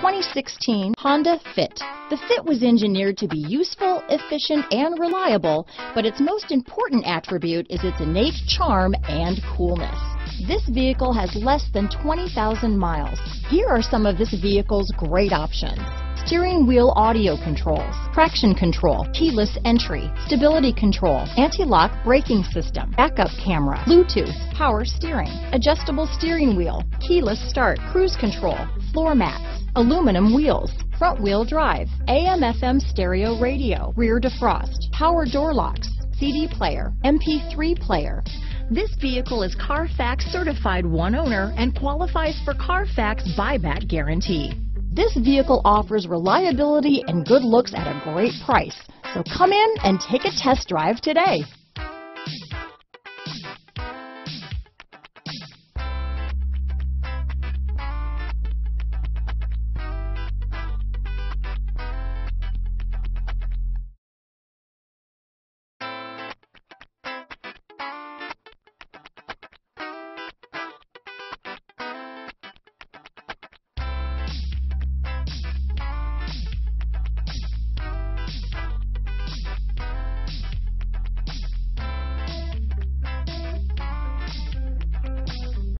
2016 Honda Fit. The Fit was engineered to be useful, efficient, and reliable, but its most important attribute is its innate charm and coolness. This vehicle has less than 20,000 miles. Here are some of this vehicle's great options steering wheel audio controls, traction control, keyless entry, stability control, anti-lock braking system, backup camera, Bluetooth, power steering, adjustable steering wheel, keyless start, cruise control, floor mats, aluminum wheels, front wheel drive, AM FM stereo radio, rear defrost, power door locks, CD player, MP3 player. This vehicle is Carfax certified one owner and qualifies for Carfax buyback guarantee. This vehicle offers reliability and good looks at a great price. So come in and take a test drive today.